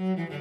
Mm-hmm.